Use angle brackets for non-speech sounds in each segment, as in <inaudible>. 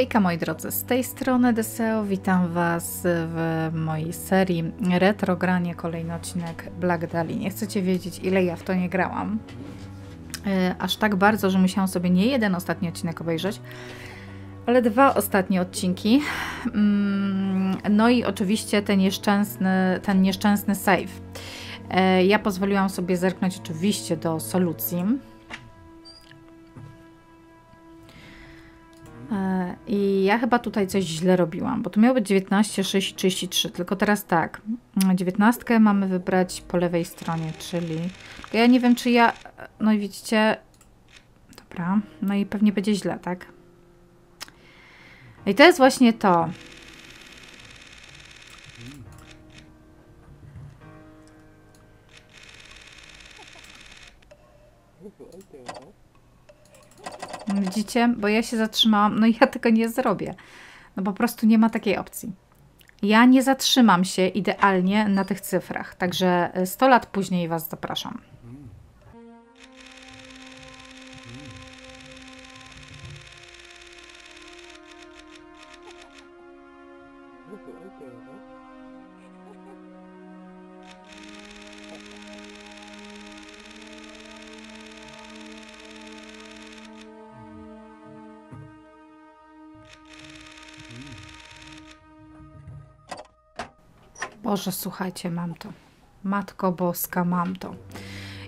Hejka moi drodzy, z tej strony Deseo, witam Was w mojej serii Retro Granie, kolejny odcinek Black Dali. Nie chcecie wiedzieć ile ja w to nie grałam, e, aż tak bardzo, że musiałam sobie nie jeden ostatni odcinek obejrzeć, ale dwa ostatnie odcinki. Mm, no i oczywiście ten nieszczęsny, ten nieszczęsny save. E, ja pozwoliłam sobie zerknąć oczywiście do solucji, I ja chyba tutaj coś źle robiłam, bo to miało być 19, 6, 33, tylko teraz tak, 19 mamy wybrać po lewej stronie, czyli ja nie wiem, czy ja, no i widzicie, dobra, no i pewnie będzie źle, tak? I to jest właśnie to. Widzicie? Bo ja się zatrzymałam, no ja tego nie zrobię. No po prostu nie ma takiej opcji. Ja nie zatrzymam się idealnie na tych cyfrach, także 100 lat później Was zapraszam. Boże, słuchajcie, mam to. Matko Boska, mam to.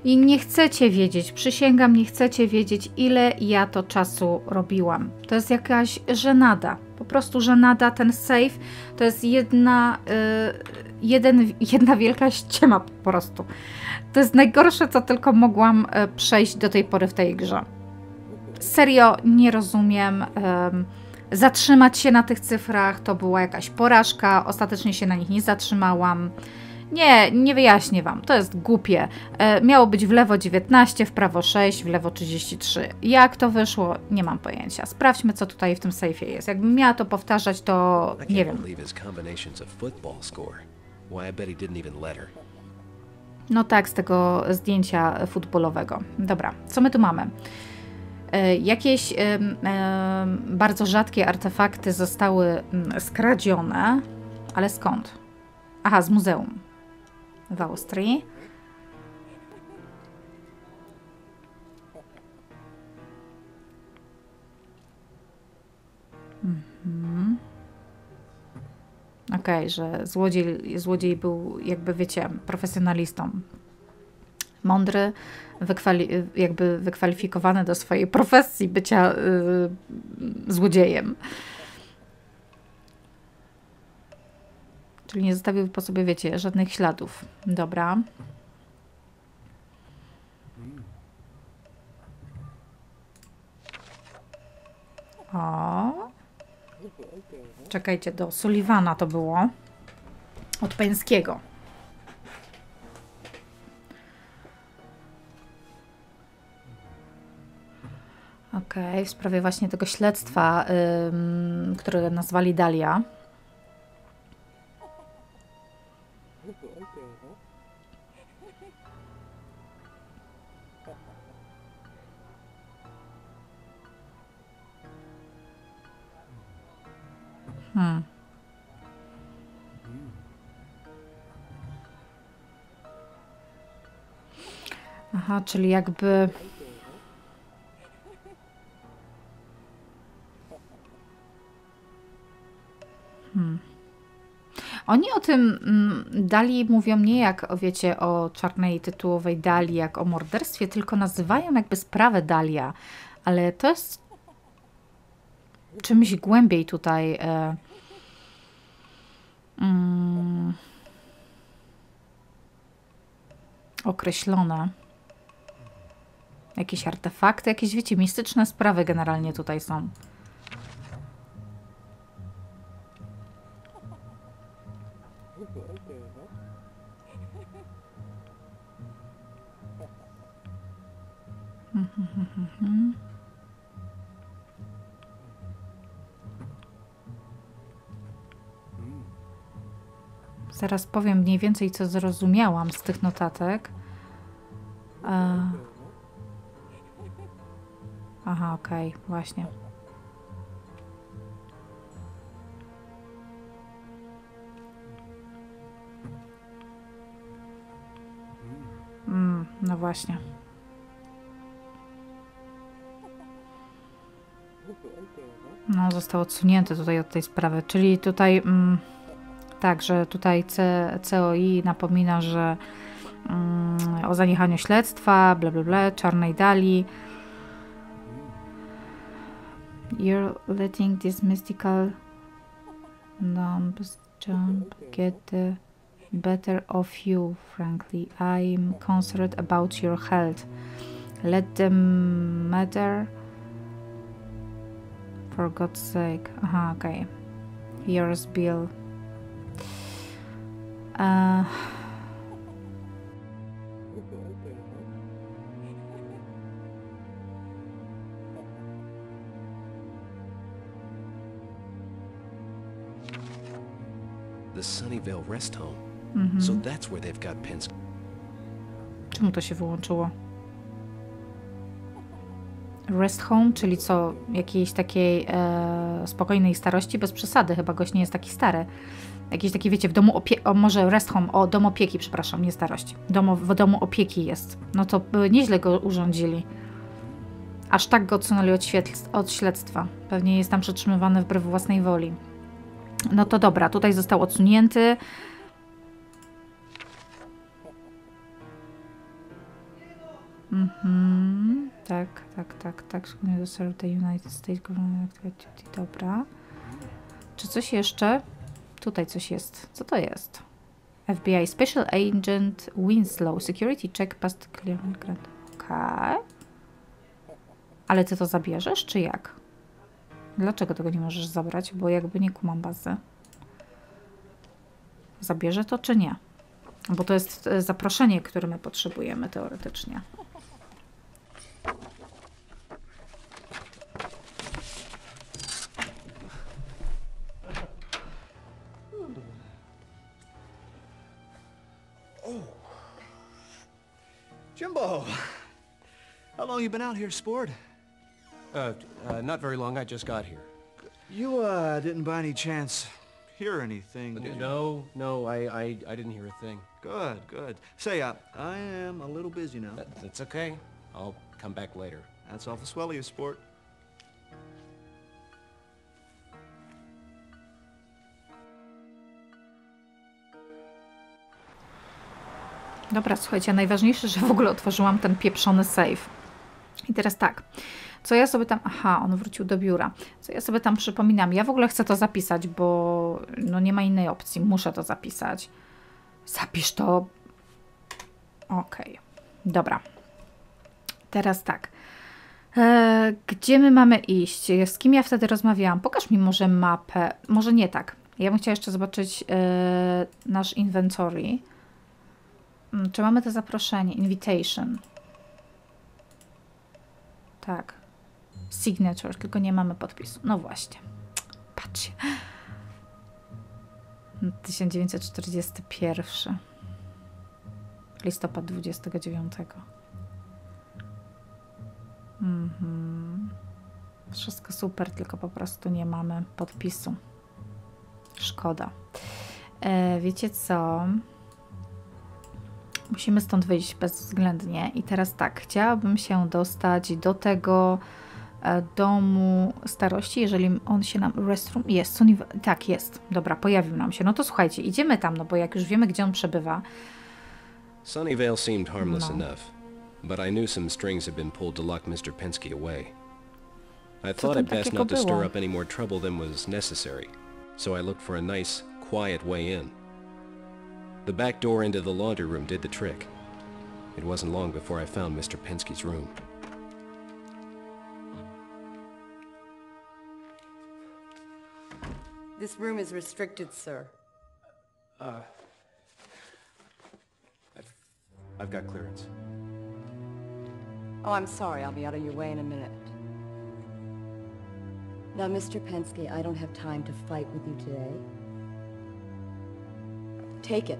I nie chcecie wiedzieć, przysięgam, nie chcecie wiedzieć, ile ja to czasu robiłam. To jest jakaś żenada. Po prostu żenada. Ten save to jest jedna, yy, jeden, jedna wielka ściema po prostu. To jest najgorsze, co tylko mogłam yy, przejść do tej pory w tej grze. Serio, nie rozumiem. Yy, zatrzymać się na tych cyfrach, to była jakaś porażka, ostatecznie się na nich nie zatrzymałam. Nie, nie wyjaśnię Wam, to jest głupie. E, miało być w lewo 19, w prawo 6, w lewo 33. Jak to wyszło, nie mam pojęcia. Sprawdźmy, co tutaj w tym sejfie jest. Jakbym miała to powtarzać, to nie wiem. No tak, z tego zdjęcia futbolowego. Dobra, co my tu mamy? E, jakieś bardzo rzadkie artefakty zostały mm, skradzione, ale skąd? Aha, z muzeum w Austrii. Mhm. Okej, okay, że złodziej, złodziej był jakby, wiecie, profesjonalistą. Mądry, wykwali jakby wykwalifikowany do swojej profesji bycia yy, złodziejem. Czyli nie zostawił po sobie, wiecie, żadnych śladów. Dobra. O. Czekajcie, do Sullivana to było. Od Pańskiego. Okej, okay, w sprawie właśnie tego śledztwa, ym, które nazwali Dalia. Hmm. Aha, czyli jakby Hmm. Oni o tym mm, Dali mówią nie jak, wiecie, o czarnej tytułowej Dali, jak o morderstwie, tylko nazywają jakby sprawę Dalia. Ale to jest czymś głębiej tutaj e, mm, określone. Jakieś artefakty, jakieś, wiecie, mistyczne sprawy generalnie tutaj są. Mhm. Zaraz powiem mniej więcej, co zrozumiałam z tych notatek. E. Aha, okej, okay, właśnie. Mm, no właśnie. No, został odsunięty tutaj od tej sprawy. Czyli tutaj mm, tak, że tutaj C, COI napomina, że mm, o zaniechaniu śledztwa, bla bla bla, czarnej dali. You're letting this mystical numbers jump get the better of you, frankly. I'm concerned about your health. Let them matter. For God's sake. Aha. Okay. Yours, Bill. Uh, The Sunnyvale Rest Home. mhm. So that's where they've got Penske. Czemu to się wyłączyło? Rest home, czyli co? Jakiejś takiej e, spokojnej starości, bez przesady, chyba gość nie jest taki stary. Jakiś taki, wiecie, w domu opieki, może rest home, o dom opieki, przepraszam, nie starości. Domo, w domu opieki jest. No to nieźle go urządzili. Aż tak go odsunęli od, od śledztwa. Pewnie jest tam przetrzymywany wbrew własnej woli. No to dobra, tutaj został odsunięty. Mhm. Tak, tak, tak, tak. Skłonnie do serve the United States Government Activity. Dobra. Czy coś jeszcze? Tutaj coś jest. Co to jest? FBI Special Agent Winslow. Security check past clearance grant. Okej. Ale ty to zabierzesz, czy jak? Dlaczego tego nie możesz zabrać? Bo jakby nie kumam bazy. Zabierze to, czy nie? Bo to jest e, zaproszenie, które my potrzebujemy teoretycznie. Long you been out here, sport? Uh, uh, not very long. I just got here. You, uh, didn't by any chance hear anything, did? No, no, I, I, I didn't hear a thing. Good, good. Say, uh, I am a little busy now. That, that's okay. I'll come back later. That's awful swell of you, sport. Dobra, słuchajcie, najważniejsze, że w ogóle otworzyłam ten pieprzony safe. I teraz tak, co ja sobie tam. Aha, on wrócił do biura. Co ja sobie tam przypominam? Ja w ogóle chcę to zapisać, bo no nie ma innej opcji. Muszę to zapisać. Zapisz to. Okej, dobra. Teraz tak. E, gdzie my mamy iść? Z kim ja wtedy rozmawiałam? Pokaż mi może mapę. Może nie tak. Ja bym chciała jeszcze zobaczyć e, nasz inventory. Mm, Czy mamy to zaproszenie? Invitation. Tak. Signature, tylko nie mamy podpisu. No właśnie. Patrzcie. 1941. Listopad 29. Mhm. Wszystko super, tylko po prostu nie mamy podpisu. Szkoda. E, wiecie co? Musimy stąd wyjść bezwzględnie. I teraz tak, chciałabym się dostać do tego e, domu starości, jeżeli on się nam... Restroom? Jest, tak, jest. Dobra, pojawił nam się. No to słuchajcie, idziemy tam, no bo jak już wiemy, gdzie on przebywa. Sunnyvale seemed harmless No. enough, but I knew some strings had been pulled to lock Mr. Penske away. I thought it best not to stir up any more trouble than was necessary, so I looked for a nice, quiet way in. The back door into the laundry room did the trick. It wasn't long before I found Mr. Penske's room. This room is restricted, sir. Uh, I've got clearance. Oh, I'm sorry. I'll be out of your way in a minute. Now, Mr. Penske, I don't have time to fight with you today. Take it.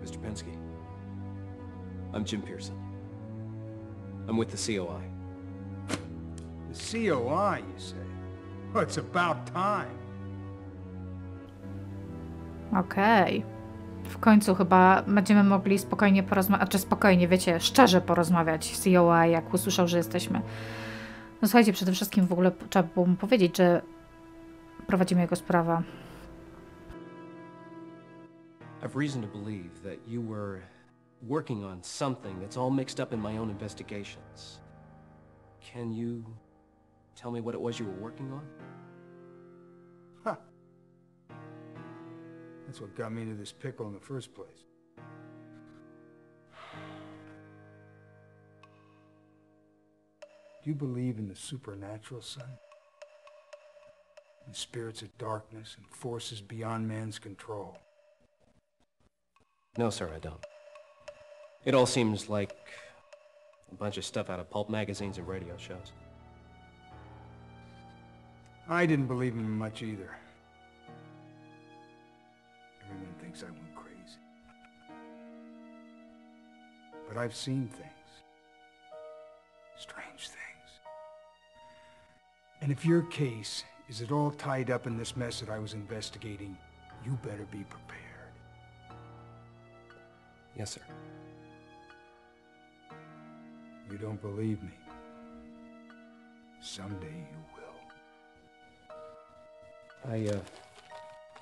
Mr. Pensky. I'm Jim Pearson. I'm with the COI. COI, you say? Well, it's about time. Okej. W końcu chyba będziemy mogli spokojnie porozmawiać, czy spokojnie, wiecie, szczerze porozmawiać z COA, jak usłyszał, że jesteśmy. No słuchajcie, przede wszystkim w ogóle trzeba było mu powiedzieć, że prowadzimy jego sprawę. I've reason to believe that you were working on something that's all mixed up in my own investigations. Can you tell me what it was you were working on? Huh. That's what got me into this pickle in the first place. Do you believe in the supernatural, son? In spirits of darkness and forces beyond man's control? No, sir, I don't. It all seems like a bunch of stuff out of pulp magazines and radio shows. I didn't believe him much either. Everyone thinks I went crazy. But I've seen things. Strange things. And if your case is at all tied up in this mess that I was investigating, you better be prepared. Yes, sir. You don't believe me. Someday you will. I, uh,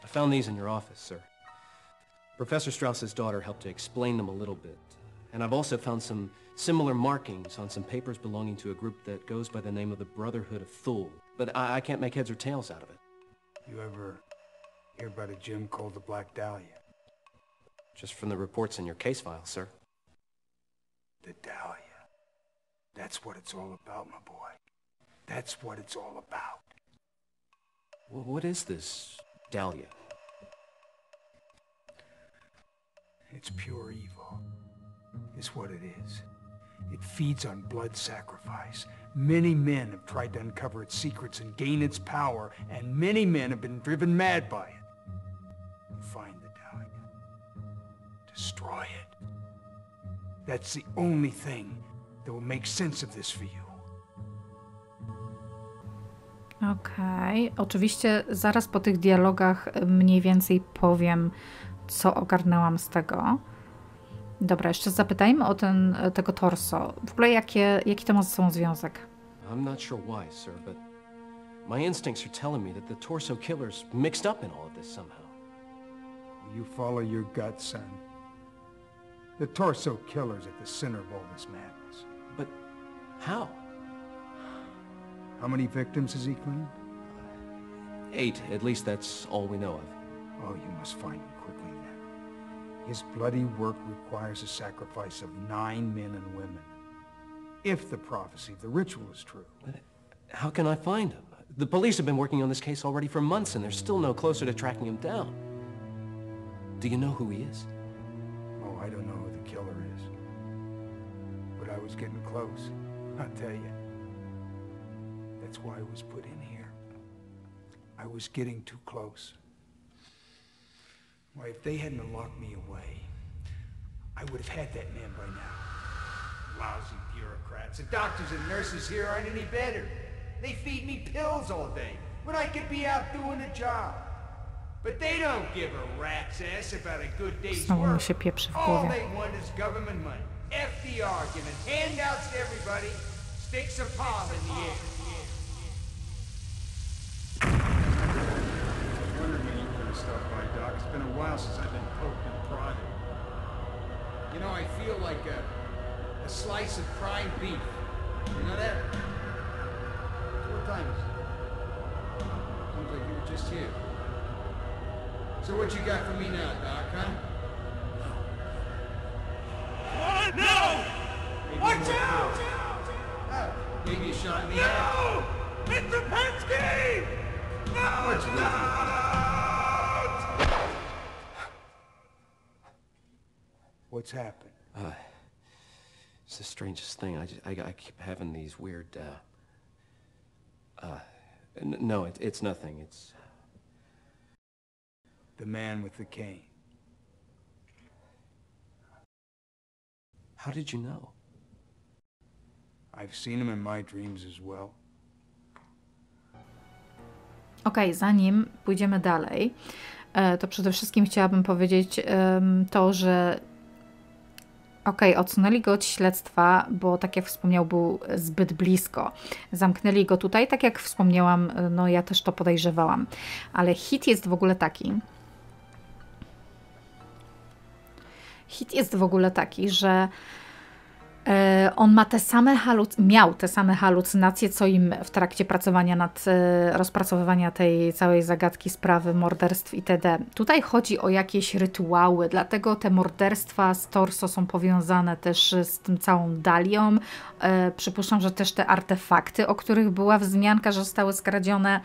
I found these in your office, sir. Professor Strauss's daughter helped to explain them a little bit. And I've also found some similar markings on some papers belonging to a group that goes by the name of the Brotherhood of Thule. But I, I can't make heads or tails out of it. You ever hear about a gem called the Black Dahlia? Just from the reports in your case file, sir. The Dahlia. That's what it's all about, my boy. That's what it's all about. What is this Dahlia? It's pure evil, is what it is. It feeds on blood sacrifice. Many men have tried to uncover its secrets and gain its power, and many men have been driven mad by it. Find the Dahlia. Destroy it. That's the only thing that will make sense of this for you. Okej. Oczywiście zaraz po tych dialogach mniej więcej powiem, co ogarnęłam z tego. Dobra, jeszcze zapytajmy o ten, tego torso. W ogóle jakie, jaki to ma ze sobą związek? I'm not sure why, sir, but my instincts are telling me that the torso killer's mixed up in all of this somehow. You follow your gut, son. The torso killer's at the center of all this madness. But how? How many victims has he claimed? Eight, at least that's all we know of. Oh, you must find him quickly then. His bloody work requires a sacrifice of nine men and women. If the prophecy of the ritual is true. How can I find him? The police have been working on this case already for months, and they're still no closer to tracking him down. Do you know who he is? Oh, I don't know who the killer is. But I was getting close, I'll tell you. That's why I was put in here. I was getting too close. Why, if they hadn't locked me away, I would have had that man by now. Lousy bureaucrats. The doctors and nurses here aren't any better. They feed me pills all day when I could be out doing a job. But they don't give a rat's ass about a good day's Znowu work. się pieprzy w All they want is government money. F the argument. Handouts to everybody. Sticks a palm in the air. By, Doc. It's been a while since I've been poked and prodded. You know, I feel like a, a slice of prime beef. You know that? What time is it? Seems like you were just here. So what you got for me now, Doc, huh? What's happened? Uh, it's the strangest thing. I, just, I, I keep having these weird, uh... Uh... n- no, it, it's nothing. It's... The man with the cane. How did you know? I've seen him in my dreams as well. Ok, zanim pójdziemy dalej, to przede wszystkim chciałabym powiedzieć to, że ok, odsunęli go od śledztwa, bo tak jak wspomniał, był zbyt blisko. Zamknęli go tutaj, tak jak wspomniałam, no ja też to podejrzewałam. Ale hit jest w ogóle taki. Hit jest w ogóle taki, że On ma te same haluc- miał te same halucynacje, co im w trakcie pracowania nad e, rozpracowywania tej całej zagadki sprawy morderstw itd. Tutaj chodzi o jakieś rytuały, dlatego te morderstwa z torso są powiązane też z tym całą dalią. E, Przypuszczam, że też te artefakty, o których była wzmianka, że zostały skradzione.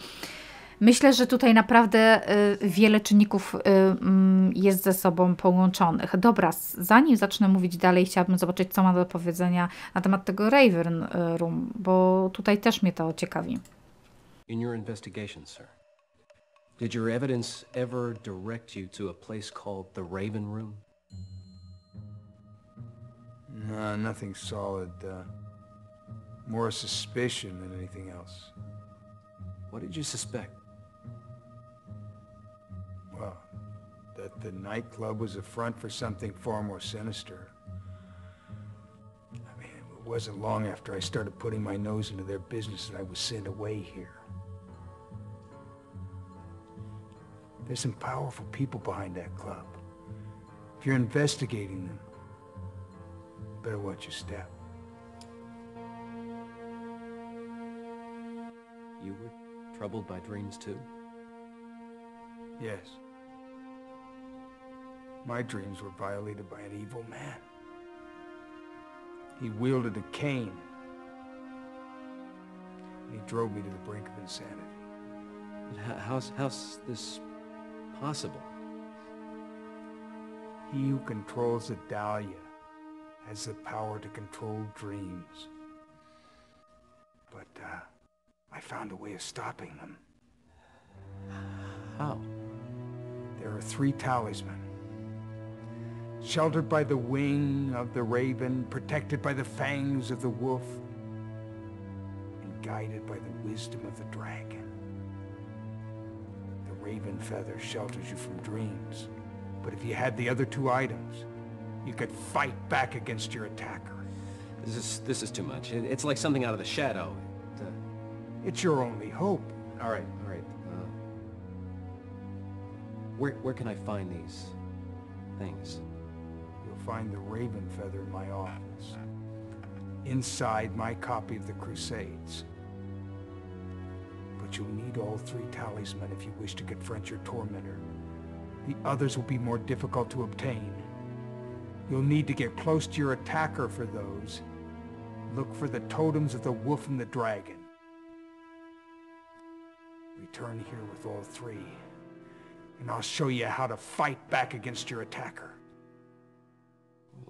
Myślę, że tutaj naprawdę y, wiele czynników y, mm, jest ze sobą połączonych. Dobra, zanim zacznę mówić dalej, chciałabym zobaczyć, co ma do powiedzenia na temat tego Raven y, Room, bo tutaj też mnie to ciekawi. In your investigation, sir, did your evidence ever direct you to a place called the Raven Room? No, nothing solid. Uh, more suspicion than anything else. What did you suspect? That the nightclub was a front for something far more sinister. I mean, it wasn't long after I started putting my nose into their business that I was sent away here. There's some powerful people behind that club. If you're investigating them, better watch your step. You were troubled by dreams too? Yes. My dreams were violated by an evil man. He wielded a cane. He drove me to the brink of insanity. But how, how's, how's this possible? He who controls the Dahlia has the power to control dreams. But, uh, I found a way of stopping them. How? There are three talisman. Sheltered by the wing of the raven, protected by the fangs of the wolf, and guided by the wisdom of the dragon. The raven feather shelters you from dreams, but if you had the other two items, you could fight back against your attacker. This is, this is too much. It, it's like something out of the shadow. It, uh, It's your only hope. all right, all right. Uh, where, where can I find these things? Find the raven feather in my office. Inside my copy of the Crusades. But you'll need all three talisman if you wish to confront your tormentor. The others will be more difficult to obtain. You'll need to get close to your attacker for those. Look for the totems of the wolf and the dragon. Return here with all three, and I'll show you how to fight back against your attacker.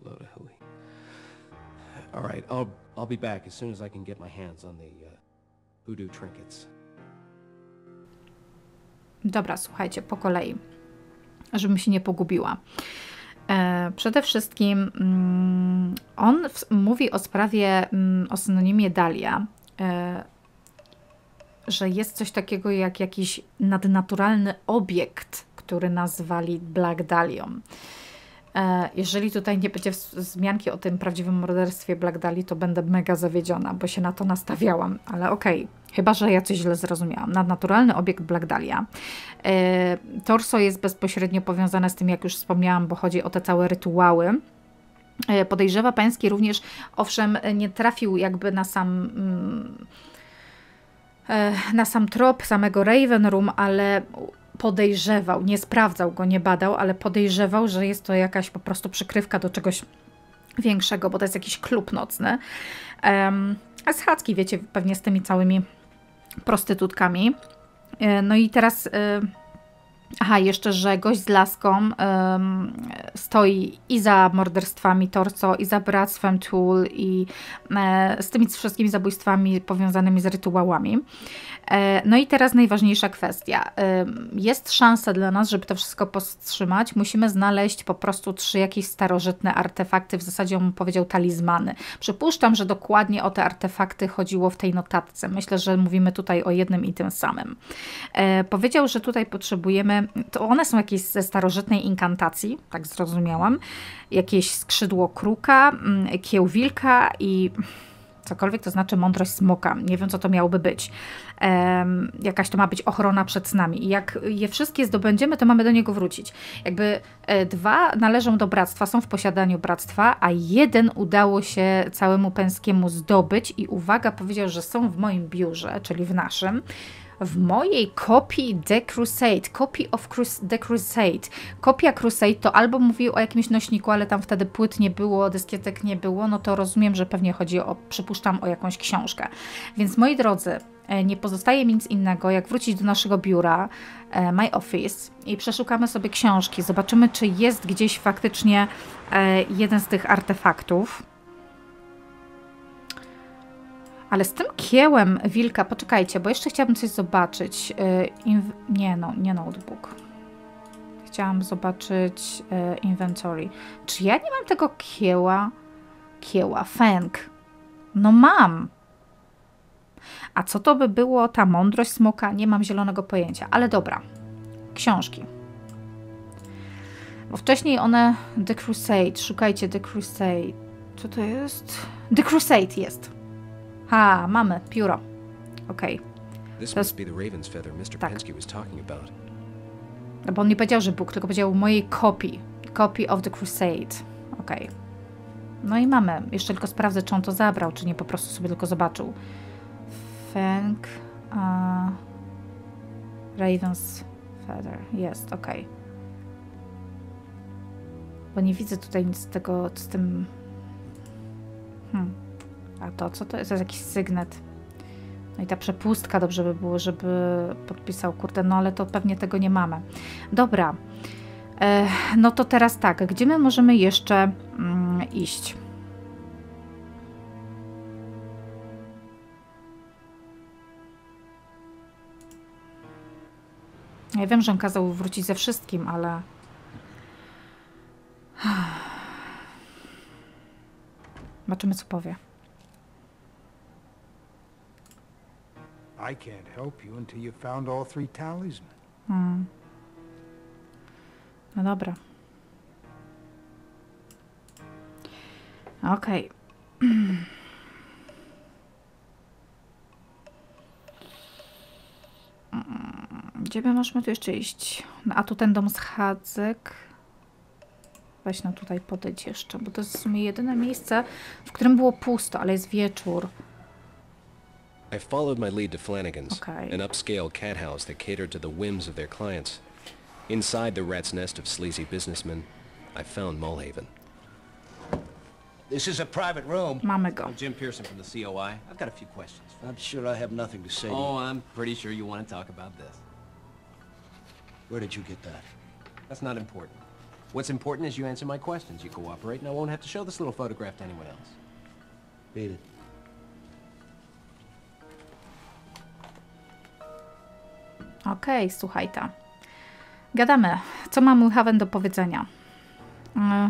Load of hooey. All right, I'll, I'll be back as soon as I can get my hands on the uh, voodoo trinkets. Dobra, słuchajcie, po kolei, żebym się nie pogubiła. E, przede wszystkim mm, on w, mówi o sprawie, mm, o synonimie Dalia, e, że jest coś takiego jak jakiś nadnaturalny obiekt, który nazwali Black Dalią. E, Jeżeli tutaj nie będzie wz- wzmianki o tym prawdziwym morderstwie Black Dali, to będę mega zawiedziona, bo się na to nastawiałam, ale okej, chyba że ja coś źle zrozumiałam. Nadnaturalny obiekt Black Dahlia. E, Torso jest bezpośrednio powiązane z tym, jak już wspomniałam, bo chodzi o te całe rytuały. E, Podejrzewa Pański również, owszem, nie trafił jakby na sam. Mm, na sam trop samego Raven Room, ale podejrzewał, nie sprawdzał go, nie badał, ale podejrzewał, że jest to jakaś po prostu przykrywka do czegoś większego, bo to jest jakiś klub nocny. Um, a schadzki, wiecie, pewnie z tymi całymi prostytutkami. E, No i teraz e, Aha, jeszcze, że gość z laską em, stoi i za morderstwami Torco, i za bractwem Tool, i e, z tymi wszystkimi zabójstwami powiązanymi z rytuałami. E, no i teraz najważniejsza kwestia. Em, jest szansa dla nas, żeby to wszystko powstrzymać. Musimy znaleźć po prostu trzy jakieś starożytne artefakty, w zasadzie on powiedział talizmany. Przypuszczam, że dokładnie o te artefakty chodziło w tej notatce. Myślę, że mówimy tutaj o jednym i tym samym. E, powiedział, że tutaj potrzebujemy, to one są jakieś ze starożytnej inkantacji, tak zrozumiałam, jakieś skrzydło kruka, mm, kieł wilka i cokolwiek to znaczy mądrość smoka. Nie wiem, co to miałoby być. Jakaś to ma być ochrona przed snami. I jak je wszystkie zdobędziemy, to mamy do niego wrócić. Jakby e, dwa należą do bractwa, są w posiadaniu bractwa, a jeden udało się całemu Pęskiemu zdobyć i uwaga, powiedział, że są w moim biurze, czyli w naszym w mojej kopii The Crusade, Copy of Crus The Crusade. Kopia Crusade to albo mówił o jakimś nośniku, ale tam wtedy płyt nie było, dyskietek nie było, no to rozumiem, że pewnie chodzi o, przypuszczam, o jakąś książkę. Więc moi drodzy, e, nie pozostaje mi nic innego, jak wrócić do naszego biura, e, My Office i przeszukamy sobie książki, zobaczymy, czy jest gdzieś faktycznie e, jeden z tych artefaktów. Ale z tym kiełem wilka, poczekajcie, bo jeszcze chciałabym coś zobaczyć. Inw- nie, no, nie notebook. Chciałam zobaczyć yy, inventory. Czy ja nie mam tego kieła? Kieła, fęk. No mam. A co to by było ta mądrość smoka? Nie mam zielonego pojęcia, ale dobra. Książki. Bo wcześniej one The Crusade, szukajcie The Crusade. Co to jest? The Crusade jest. Ha, mamy pióro. Okej. This That's- must be the raven's feather Mr. Tak. Pensky was talking about. No bo on nie powiedział, że Bóg, tylko powiedział mojej kopii. Copy of the Crusade. Okej. No i mamy. Jeszcze tylko sprawdzę, czy on to zabrał, czy nie po prostu sobie tylko zobaczył. Fang. Uh, Raven's Feather. Jest, okej. Bo nie widzę tutaj nic z tego, z tym... Hmm. A to, co to jest? To jest jakiś sygnet. No i ta przepustka dobrze by było, żeby podpisał, kurde, no ale to pewnie tego nie mamy. Dobra. E, no to teraz tak, gdzie my możemy jeszcze mm, iść? Ja wiem, że kazał wrócić ze wszystkim, ale. <sighs> Zobaczymy, co powie. I can't help you until you've found all three talismans. Hmm. No dobra. Okej. Mm, <clears throat> Gdzie my możemy tu jeszcze iść? No, a tu ten dom schadzek. Weź no tutaj podejdź jeszcze, bo to jest w sumie jedyne miejsce, w którym było pusto, ale jest wieczór. I followed my lead to Flanagan's, Okay. an upscale cat house that catered to the whims of their clients. Inside the rat's nest of sleazy businessmen, I found Mulhaven. This is a private room. Mamy go. I'm Jim Pearson from the COI. I've got a few questions. I'm sure I have nothing to say Oh, you. I'm pretty sure you want to talk about this. Where did you get that? That's not important. What's important is you answer my questions, you cooperate, and I won't have to show this little photograph to anyone else. Read it. Okej, słuchaj ta. Gadamy. Co ma Mulhaven do powiedzenia? E,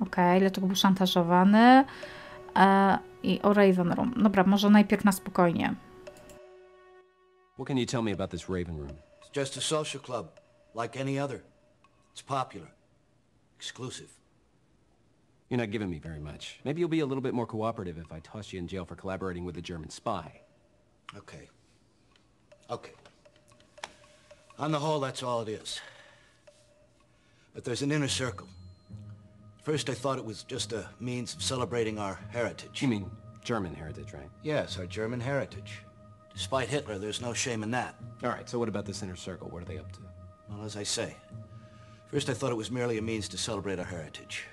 Okej, dlaczego był szantażowany? E, I o Raven Room. Dobra, może najpierw na spokojnie. What can you tell me about this Raven Room? It's just a social club, like any other. It's popular. Exclusive. You're not giving me very much. Maybe you'll be a little bit more cooperative if I toss you in jail for collaborating with the German spy. Okay. Okay. On the whole, that's all it is. But there's an inner circle. First, I thought it was just a means of celebrating our heritage. You mean German heritage, right? Yes, our German heritage. Despite Hitler, there's no shame in that. All right, so what about this inner circle? What are they up to? Well, as I say, first I thought it was merely a means to celebrate our heritage.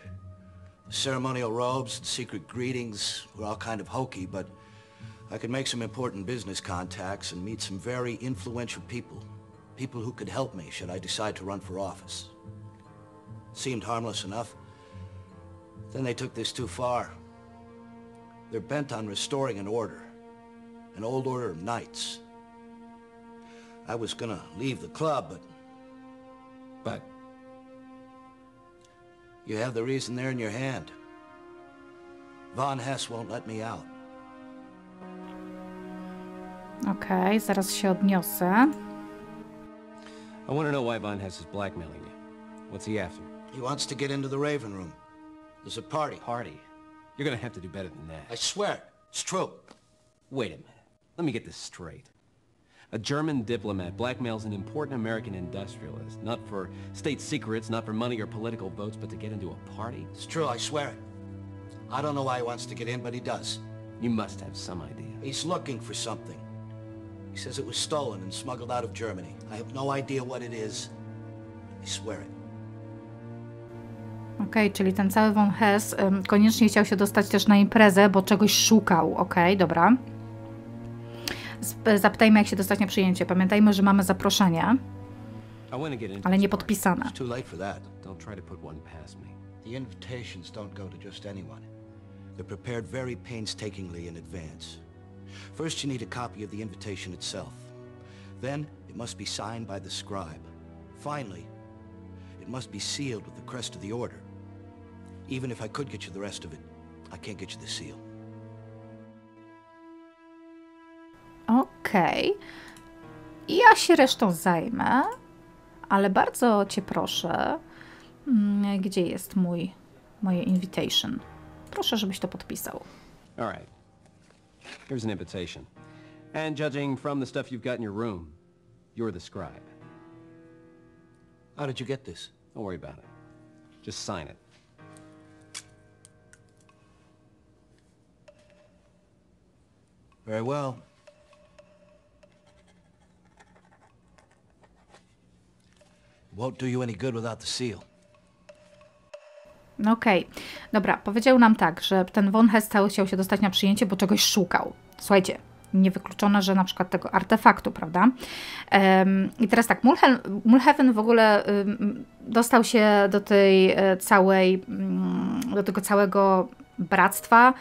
The ceremonial robes and secret greetings were all kind of hokey, but I could make some important business contacts and meet some very influential people. People who could help me should I decide to run for office. Seemed harmless enough. Then they took this too far. They're bent on restoring an order. An old order of knights. I was gonna leave the club, but But you have the reason there in your hand. Von Hess won't let me out. Okej, zaraz się odniosę. I want to know why Von Hess is blackmailing you. What's he after? He wants to get into the Raven Room. There's a party. Party. You're gonna have to do better than that. I swear, it's true. Wait a minute. Let me get this straight. A German diplomat blackmails an important American industrialist, not for state secrets, not for money or political votes, but to get into a party? It's true, I swear it. I don't know why he wants to get in, but he does. You must have some idea. He's looking for something. He says it was stolen and smuggled out of Germany. I have no idea what it is. I swear it. Okej, czyli ten cały Von Hess ym, koniecznie chciał się dostać też na imprezę, bo czegoś szukał. Okej, dobra. Sp- Zapytajmy, jak się dostać na przyjęcie. Pamiętajmy, że mamy zaproszenie, ale nie podpisane. The invitations don't go to just anyone. They're prepared very painstakingly in advance. First, you need a copy of the invitation itself. Then, it must be signed by the scribe. Finally, it must be sealed with the crest of the order. Even if I could get you the rest of it, I can't get you the seal. Okej. Ja się resztą zajmę, ale bardzo cię proszę, mm, gdzie jest mój, moje invitation? Proszę, żebyś to podpisał. All right. Here's an invitation. And judging from the stuff you've got in your room, you're the scribe. How did you get this? Don't worry about it. Just sign it. Very well. Won't do you any good without the seal. No Okej, dobra, powiedział nam tak, że ten Von cały chciał się dostać na przyjęcie, bo czegoś szukał. Słuchajcie, niewykluczone, że na przykład tego artefaktu, prawda? Em, I teraz tak, Mulhe- Mulheaven w ogóle ym, dostał się do tej e, całej, mm, do tego całego bractwa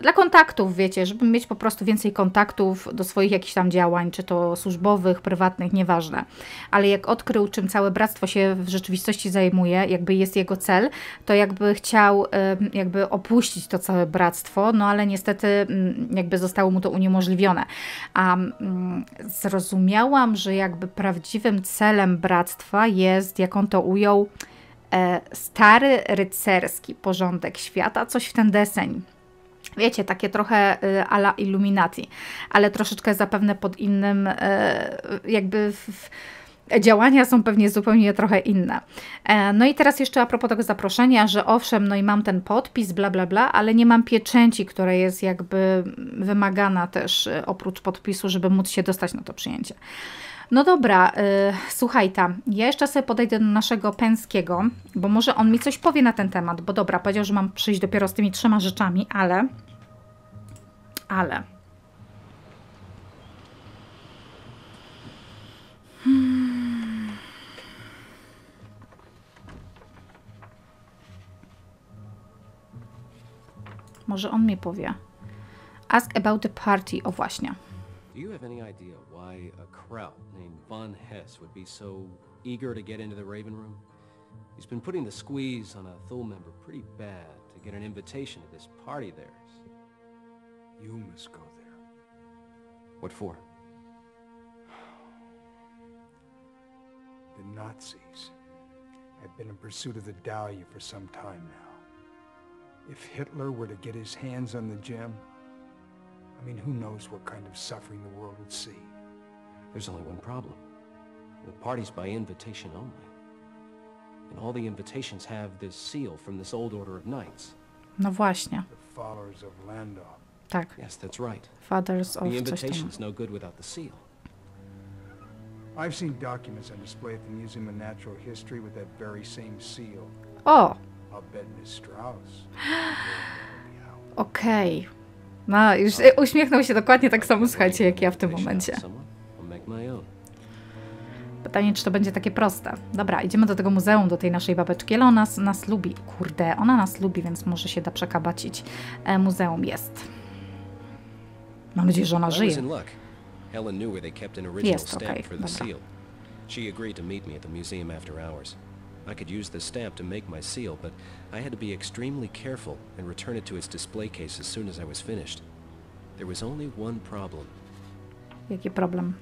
dla kontaktów, wiecie, żeby mieć po prostu więcej kontaktów do swoich jakichś tam działań, czy to służbowych, prywatnych, nieważne. Ale jak odkrył, czym całe bractwo się w rzeczywistości zajmuje, jakby jest jego cel, to jakby chciał jakby opuścić to całe bractwo, no ale niestety mm, jakby zostało mu to uniemożliwione. A mm, zrozumiałam, że jakby prawdziwym celem bractwa jest, jak on to ujął, e, stary rycerski porządek świata, coś w ten deseń. Wiecie, takie trochę y, ala Illuminati, ale troszeczkę zapewne pod innym, e, jakby w, działania są pewnie zupełnie trochę inne. E, No i teraz jeszcze a propos tego zaproszenia, że owszem, no i mam ten podpis, bla, bla, bla, ale nie mam pieczęci, która jest jakby wymagana też e, oprócz podpisu, żeby móc się dostać na to przyjęcie. No dobra, y, słuchaj tam, ja jeszcze sobie podejdę do naszego Pęskiego, bo może on mi coś powie na ten temat, bo dobra, powiedział, że mam przyjść dopiero z tymi trzema rzeczami, ale... Ale... Hmm. Może on mi powie. Ask about the party, o właśnie. Do you have any idea why a Kraut named Von Hess would be so eager to get into the Raven Room? He's been putting the squeeze on a Thule member pretty bad to get an invitation to this party of theirs. You must go there. What for? The Nazis have been in pursuit of the Dahlia for some time now. If Hitler were to get his hands on the gem, I mean, who knows what kind of suffering the world would see. There's only one problem. The party's by invitation only. And all the invitations have this seal from this old order of knights. No właśnie, The followers of Landau. tak. Yes, that's right. Fathers of The coś tam. invitation's no good without the seal. I've seen documents on display at the Museum of Natural History with that very same seal. O, I'll bet Miss Strauss. <gasps> okej. No, już uśmiechnął się dokładnie tak samo, słuchajcie, jak ja w tym momencie. Pytanie, czy to będzie takie proste. Dobra, idziemy do tego muzeum, do tej naszej babeczki, ale ona nas, nas lubi. Kurde, ona nas lubi, więc może się da przekabacić. E, muzeum jest. Mam nadzieję, że ona żyje. Jest, okej, the dobra. seal. She agreed to meet me at the museum after hours. I could use the stamp to make my seal, but I had to be extremely careful and return it to its display case as soon as I was finished. There was only one problem. Jaki problem?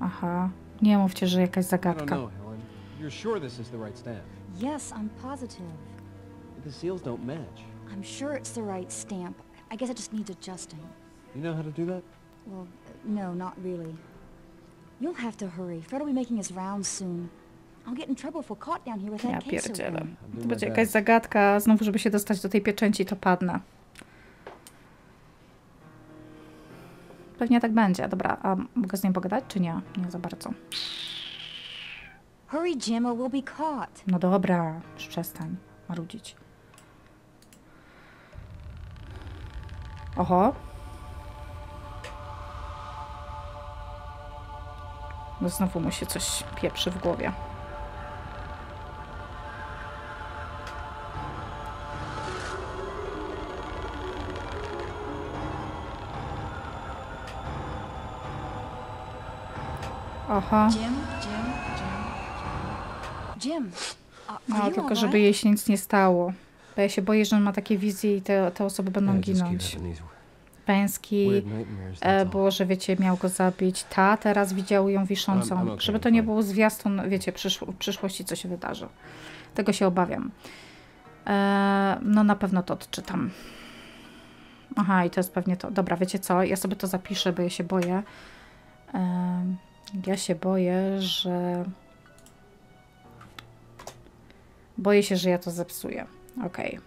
Aha. Nie mówcie, że jakaś I don't zagadka. know, Helen. You're sure this is the right stamp? Yes, I'm positive. The seals don't match. I'm sure it's the right stamp. I guess it just needs adjusting. You know how to do that? Well, no, not really. You'll have to hurry. Fred will be making his rounds soon. Ja pierdzielę. To będzie jakaś zagadka. Znowu, żeby się dostać do tej pieczęci, to padnę. Pewnie tak będzie. Dobra, a mogę z nim pogadać, czy nie? Nie za bardzo. Hurry, Jim, or we'll be caught. No dobra, już przestań marudzić. Oho. No znowu mu się coś pieprzy w głowie. Are No, tylko żeby jej się nic nie stało. Bo ja się boję, że on ma takie wizje i te, te osoby będą ginąć. Pęski, e, było, że wiecie, miał go zabić. Ta teraz widział ją wiszącą. Żeby to nie było zwiastun, wiecie, przyszło, przyszłości, co się wydarzy. Tego się obawiam. E, no na pewno to odczytam. Aha, i to jest pewnie to. Dobra, wiecie co? Ja sobie to zapiszę, bo ja się boję. E, ja się boję, że... Boję się, że ja to zepsuję. Okej.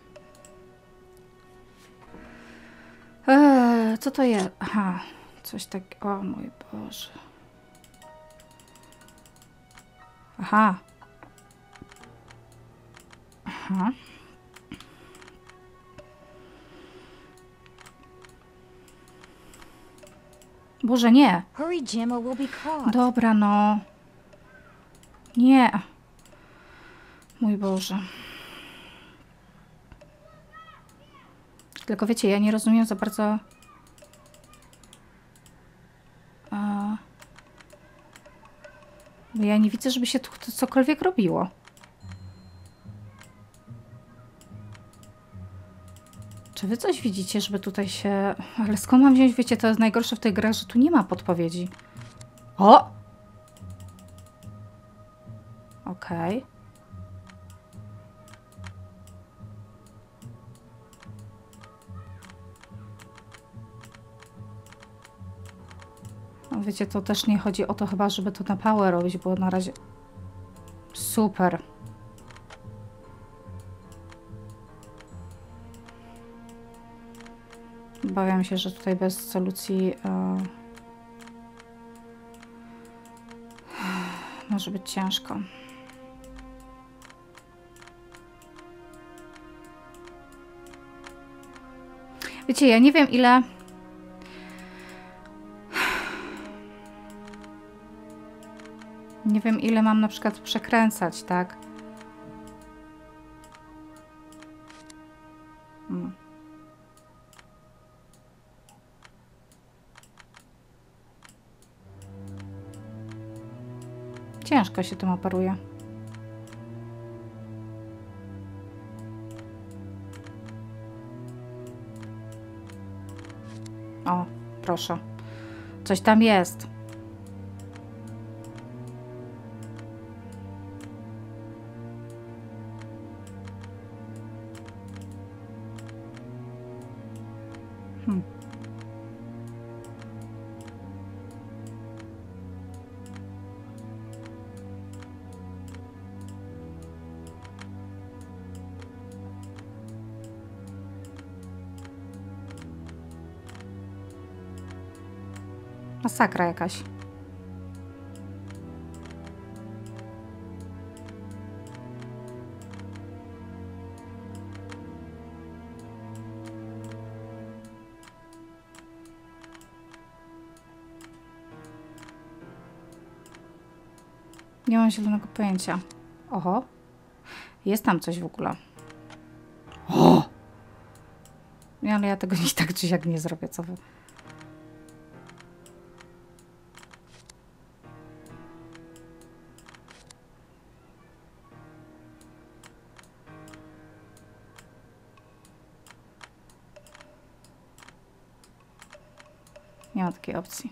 Eee, co to jest? Aha, coś tak. O mój Boże. Aha. Aha. Boże, nie. Dobra, no. Nie. Mój Boże. Tylko wiecie, ja nie rozumiem za bardzo. Bo ja nie widzę, żeby się tu cokolwiek robiło. Czy wy coś widzicie, żeby tutaj się... Ale skąd mam wziąć, wiecie, to jest najgorsze w tej grze, że tu nie ma podpowiedzi. O! Okej. No Wiecie, to też nie chodzi o to chyba, żeby to na pałę robić, bo na razie... Super. Obawiam się, że tutaj bez solucji e, może być ciężko. Wiecie, ja nie wiem ile. Nie wiem ile mam na przykład przekręcać, tak? Ciężko się tym operuje. O, proszę. Coś tam jest. Hmm. Masakra jakaś. Nie mam zielonego pojęcia. Oho. Jest tam coś w ogóle. O! Nie, ale ja tego <laughs> nie tak czy jak nie zrobię, co wy. Opcji.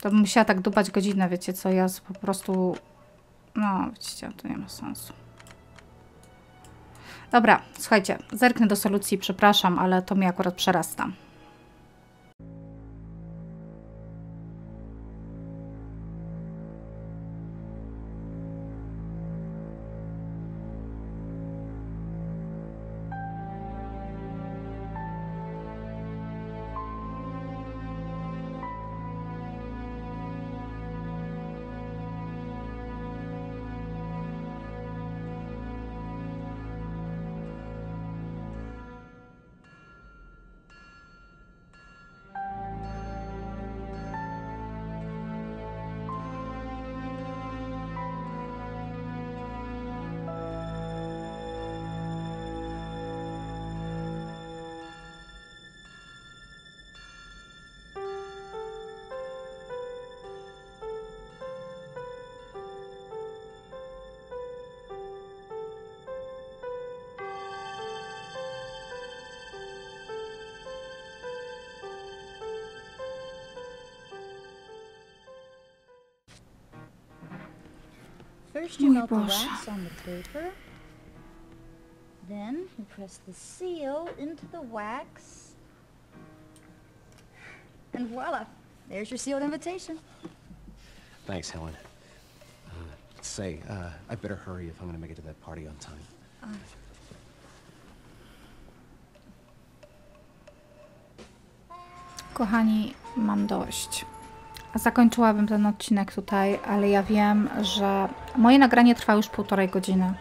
To bym musiała tak dubać godzinę, wiecie co, ja po prostu... No, widzicie, to nie ma sensu. Dobra, słuchajcie, zerknę do solucji, przepraszam, ale to mnie akurat przerasta. First you Mój melt the wax on the paper. Then you press the seal into the wax. And voila, there's your sealed invitation. Thanks, Helen. Uh, say, uh, I better hurry if I'm gonna make it to that party on time. Kochani, mam dość. Zakończyłabym ten odcinek tutaj, ale ja wiem, że moje nagranie trwa już półtorej godziny.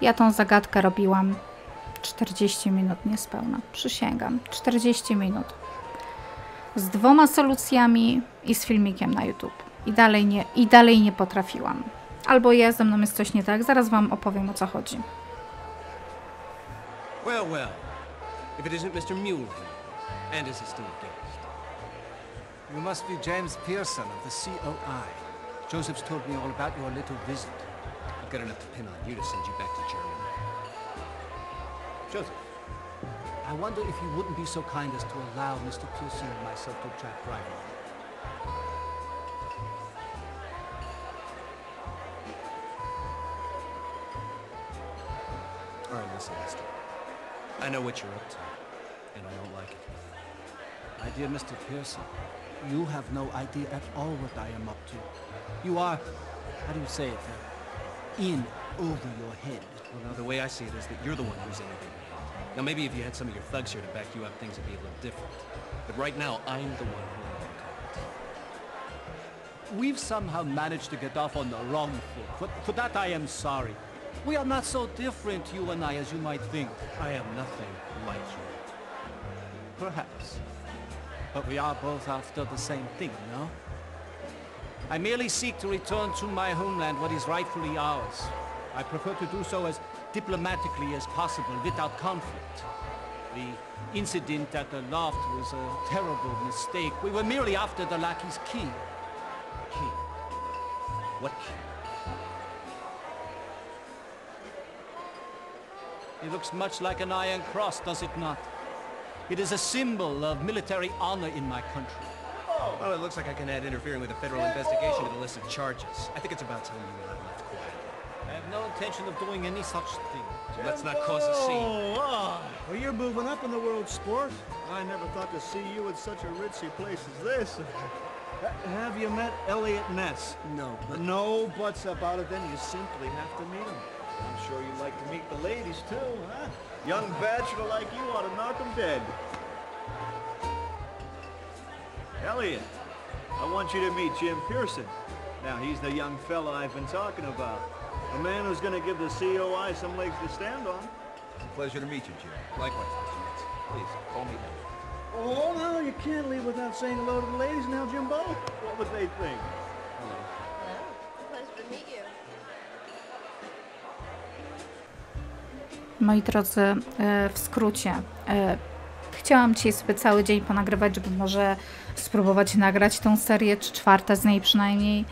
Ja tą zagadkę robiłam 40 minut niespełna. Przysięgam. 40 minut. Z dwoma solucjami i z filmikiem na YouTube. I dalej nie, i dalej nie potrafiłam. Albo ja ze mną jest coś nie tak, zaraz Wam opowiem o co chodzi. Well, well. If it isn't Mr. Mule and his esteemed guest. You must be James Pearson of the COI. Joseph's told me all about your little visit. I've got enough to pin on you to send you back to Germany. Joseph, I wonder if you wouldn't be so kind as to allow Mr. Pearson and myself to chat privately. all right, listen, Lester. I know what you're up to, and I don't like it. My dear Mr. Pearson, you have no idea at all what I am up to. You are, how do you say it, uh, in over your head. Well, now, the way I see it is that you're the one who's in it. Now, maybe if you had some of your thugs here to back you up, things would be a little different. But right now, I'm the one cards. We've somehow managed to get off on the wrong foot. For, for that I am sorry. We are not so different, you and I, as you might think. I am nothing like you. Perhaps. But we are both after the same thing, no? I merely seek to return to my homeland what is rightfully ours. I prefer to do so as diplomatically as possible, without conflict. The incident at the loft was a terrible mistake. We were merely after the lackey's key. Key. What key? It looks much like an iron cross, does it not? It is a symbol of military honor in my country. Well, it looks like I can add interfering with a federal investigation to the list of charges. I think it's about time you and I left quietly. I have no intention of doing any such thing. Let's not cause a scene. Oh, ah. well, you're moving up in the world, sport. I never thought to see you in such a ritzy place as this. <laughs> Have you met Elliot Ness? No, but No buts about it, then you simply have to meet him. I'm sure you'd like to meet the ladies, too, huh? Young bachelor like you ought to knock 'em dead. Elliot, I want you to meet Jim Pearson. Now, he's the young fella I've been talking about. A man who's going to give the COI some legs to stand on. It's a Pleasure to meet you, Jim. Likewise, Mr. Please, call me Elliot. Oh, no, you can't leave without saying hello to the ladies now, Jimbo. What would they think? Moi drodzy, e, w skrócie, e, chciałam dzisiaj sobie cały dzień ponagrywać, żeby może spróbować nagrać tą serię, czy czwarta z niej przynajmniej,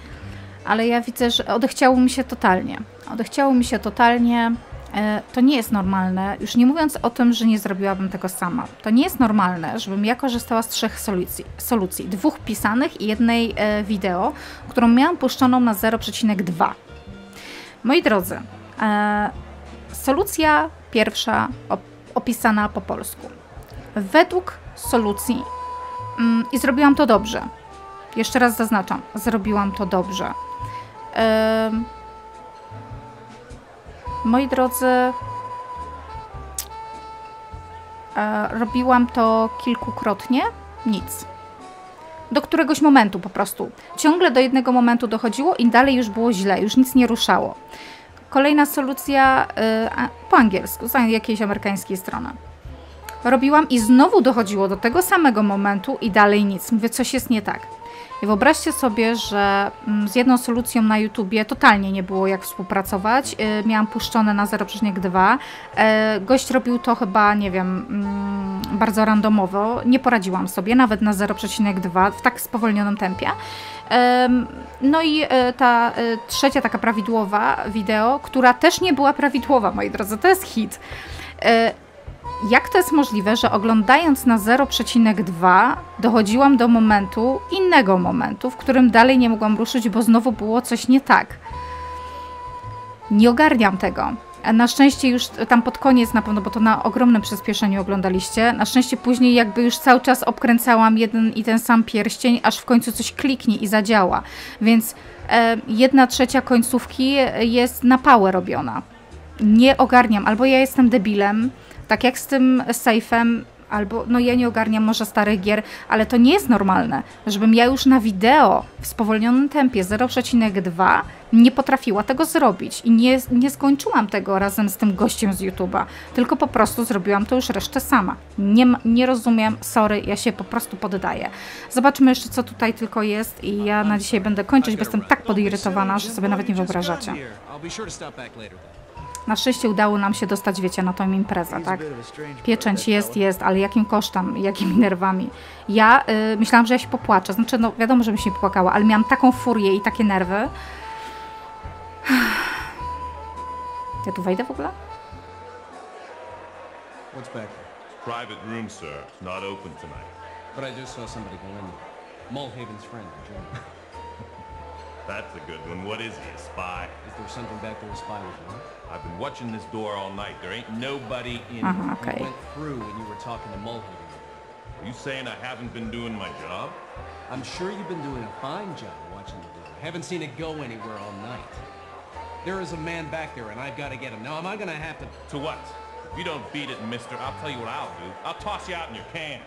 ale ja widzę, że odechciało mi się totalnie. Odechciało mi się totalnie. E, To nie jest normalne, już nie mówiąc o tym, że nie zrobiłabym tego sama. To nie jest normalne, żebym ja korzystała z trzech solucji, solucji dwóch pisanych i jednej wideo, którą miałam puszczoną na 0,2. Moi drodzy, solucja pierwsza op- opisana po polsku. Według solucji mm, i zrobiłam to dobrze. Jeszcze raz zaznaczam, zrobiłam to dobrze. Moi drodzy, e, robiłam to kilkukrotnie, nic. Do któregoś momentu po prostu. Ciągle do jednego momentu dochodziło i dalej już było źle, już nic nie ruszało. Kolejna solucja y, po angielsku, z jakiejś amerykańskiej strony. Robiłam i znowu dochodziło do tego samego momentu i dalej nic. Mówię, coś jest nie tak. I wyobraźcie sobie, że mm, z jedną solucją na YouTubie totalnie nie było jak współpracować. Y, Miałam puszczone na 0,2. E, Gość robił to chyba, nie wiem, mm, bardzo randomowo. Nie poradziłam sobie, nawet na 0,2 w tak spowolnionym tempie. Em, No i e, ta trzecia taka prawidłowa wideo, która też nie była prawidłowa, moi drodzy, to jest hit. Jak to jest możliwe, że oglądając na 0,2 dochodziłam do momentu, innego momentu, w którym dalej nie mogłam ruszyć, bo znowu było coś nie tak? Nie ogarniam tego. Na szczęście już tam pod koniec na pewno, bo to na ogromnym przyspieszeniu oglądaliście. Na szczęście później jakby już cały czas obkręcałam jeden i ten sam pierścień, aż w końcu coś kliknie i zadziała. Więc e, jedna trzecia końcówki jest na pałę robiona. Nie ogarniam, albo ja jestem debilem, tak jak z tym sejfem, albo no ja nie ogarniam może starych gier, ale to nie jest normalne, żebym ja już na wideo w spowolnionym tempie 0,2 nie potrafiła tego zrobić i nie, nie skończyłam tego razem z tym gościem z YouTube'a, tylko po prostu zrobiłam to już resztę sama. Nie, nie rozumiem, sorry, ja się po prostu poddaję. Zobaczmy jeszcze co tutaj tylko jest i ja na dzisiaj będę kończyć, bo jestem tak podirytowana, że sobie nawet nie wyobrażacie. Na szczęście udało nam się dostać, wiecie, na tą imprezę, tak? Pieczęć jest, jest, ale jakim kosztem, jakimi nerwami. Ja y, myślałam, że ja się popłaczę. Znaczy, no wiadomo, że bym się popłakała, ale miałam taką furię i takie nerwy. <sighs> Ja tu wejdę w ogóle? What's back? Private room, sir. Not open tonight. But I just saw somebody go in there. Mulhaven's friend, the German. That's a good one. What is he, a spy? Is there something back there a spy would want? I've been watching this door all night. There ain't nobody in Uh-huh, here. okay. You went through when you were talking to Mulhaven. Are you saying I haven't been doing my job? I'm sure you've been doing a fine job watching the door. I haven't seen it go anywhere all night. There is a man back there, and I've got to get him. Now, am I going to have to... To what? If you don't beat it, mister, I'll tell you what I'll do. I'll toss you out in your can.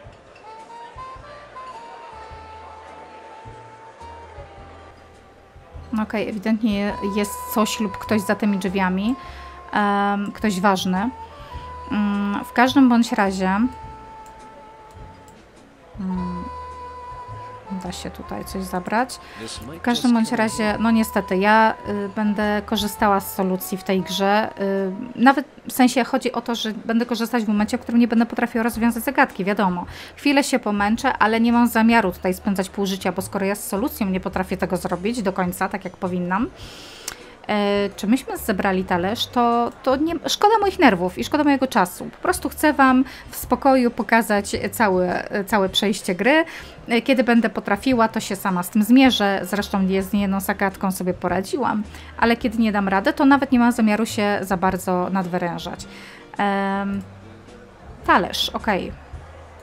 No Okej, ewidentnie jest coś lub ktoś za tymi drzwiami. Em, ktoś ważny. Mm, w każdym bądź razie... da się tutaj coś zabrać. W każdym bądź razie, no niestety, ja y, będę korzystała z solucji w tej grze. Y, nawet w sensie chodzi o to, że będę korzystać w momencie, w którym nie będę potrafiła rozwiązać zagadki, wiadomo. Chwilę się pomęczę, ale nie mam zamiaru tutaj spędzać pół życia, bo skoro ja z solucją nie potrafię tego zrobić do końca, tak jak powinnam, czy myśmy zebrali talerz, to, to nie, szkoda moich nerwów i szkoda mojego czasu. Po prostu chcę Wam w spokoju pokazać całe, całe przejście gry. E, Kiedy będę potrafiła, to się sama z tym zmierzę. Zresztą z niejedną zagadką sobie poradziłam, ale kiedy nie dam rady, to nawet nie mam zamiaru się za bardzo nadwyrężać. Talerz, okej.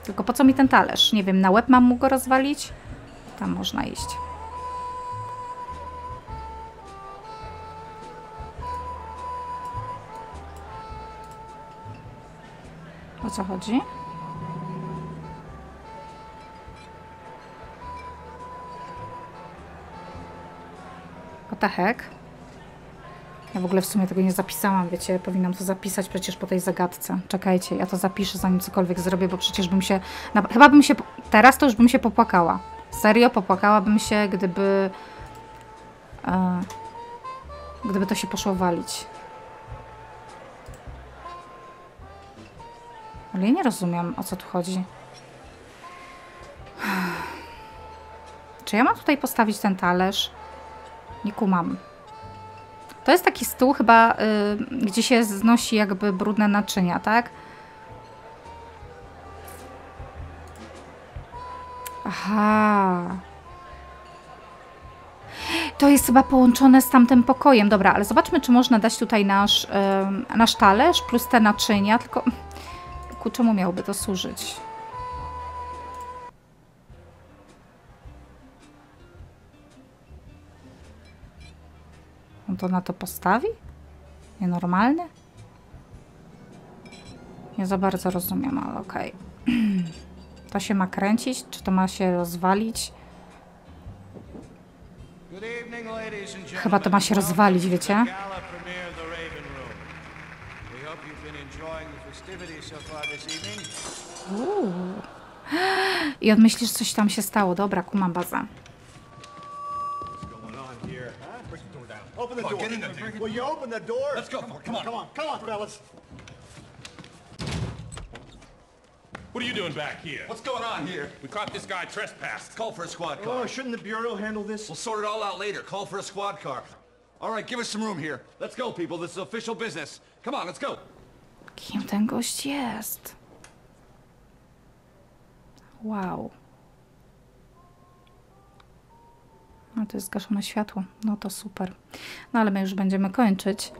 Tylko po co mi ten talerz? Nie wiem, na łeb mam mu go rozwalić? Tam można iść. O co chodzi? What the heck? Ja w ogóle w sumie tego nie zapisałam, wiecie, powinnam to zapisać przecież po tej zagadce. Czekajcie, ja to zapiszę zanim cokolwiek zrobię, bo przecież bym się... Chyba bym się... Teraz to już bym się popłakała. Serio, popłakałabym się, gdyby... E, gdyby to się poszło walić. Ale ja nie rozumiem, o co tu chodzi. <sighs> Czy ja mam tutaj postawić ten talerz? Nie kumam. To jest taki stół chyba, y, gdzie się znosi jakby brudne naczynia, tak? Aha. To jest chyba połączone z tamtym pokojem. Dobra, ale zobaczmy, czy można dać tutaj nasz, ym, nasz talerz plus te naczynia, tylko ku czemu miałoby to służyć? On to na to postawi? Nienormalny? Nie za bardzo rozumiem, ale okej. <clears throat> To się ma kręcić? Czy to ma się rozwalić? Chyba to ma się rozwalić, wiecie? Gala premiere The Raven Room. We hope you've been enjoying the festivities so far this evening. Uuu. <gasps> I on myśli, że coś tam się stało. Dobra, kumam bazę. Open the door. Will you open the door? Let's go. Come on, come on, come on, fellas. What are you doing back here? What's going on here? We caught this guy trespassed. Call for a squad car. Oh, shouldn't the bureau handle this? We'll sort it all out later. Call for a squad car. All right, give us some room here. Let's go, people. This is official business. Come on, let's go. Kim ten gość jest? Wow. No to jest zgaszone światło. No to super. No ale my już będziemy kończyć.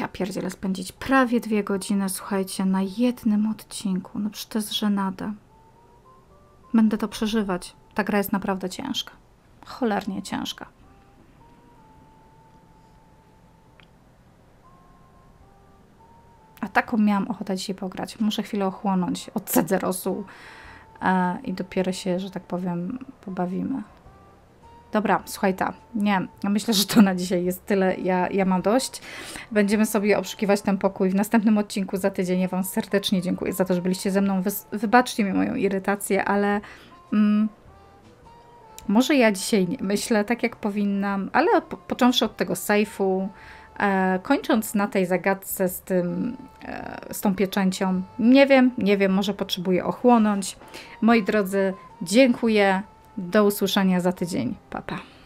Ja pierdzielę spędzić prawie dwie godziny, słuchajcie, na jednym odcinku. No przecież to jest żenada. Będę to przeżywać. Ta gra jest naprawdę ciężka. Cholernie ciężka. A taką miałam ochotę dzisiaj pograć. Muszę chwilę ochłonąć, odsadzę rosół e, i dopiero się, że tak powiem, pobawimy. Dobra, słuchaj ta, nie, myślę, że to na dzisiaj jest tyle, ja, ja mam dość. Będziemy sobie obszukiwać ten pokój w następnym odcinku za tydzień. Ja Wam serdecznie dziękuję za to, że byliście ze mną. Wys- wybaczcie mi moją irytację, ale mm, może ja dzisiaj nie myślę tak, jak powinnam, ale po, począwszy od tego sejfu, kończąc na tej zagadce z tym, e, z tą pieczęcią, nie wiem, nie wiem, może potrzebuję ochłonąć. Moi drodzy, dziękuję. Do usłyszenia za tydzień. Pa, pa.